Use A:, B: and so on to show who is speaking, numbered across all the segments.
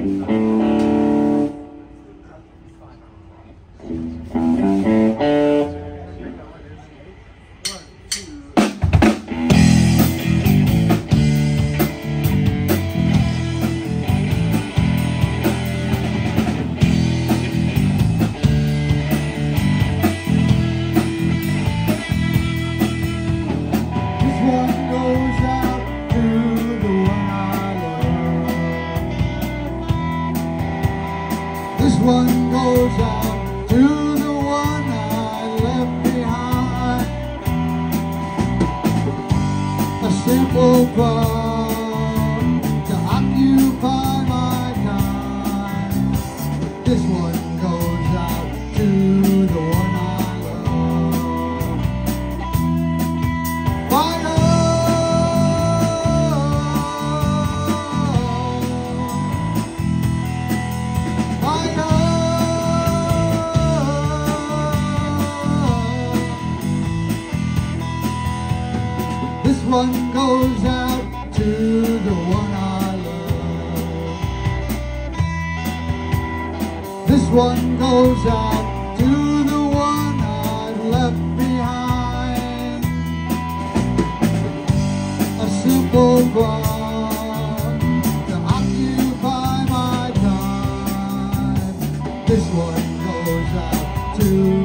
A: Mm-hmm. Goes out to the one I left behind. A simple thought to occupy my time. This one one goes out to the one I love. This one goes out to the one I've left behind a simple bond to occupy my time. This one goes out to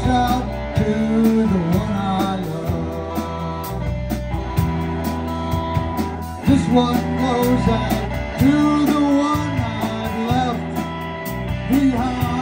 A: to the one I love. This one goes out to the one I've left behind.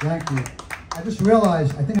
A: Thank you. I just realized, I think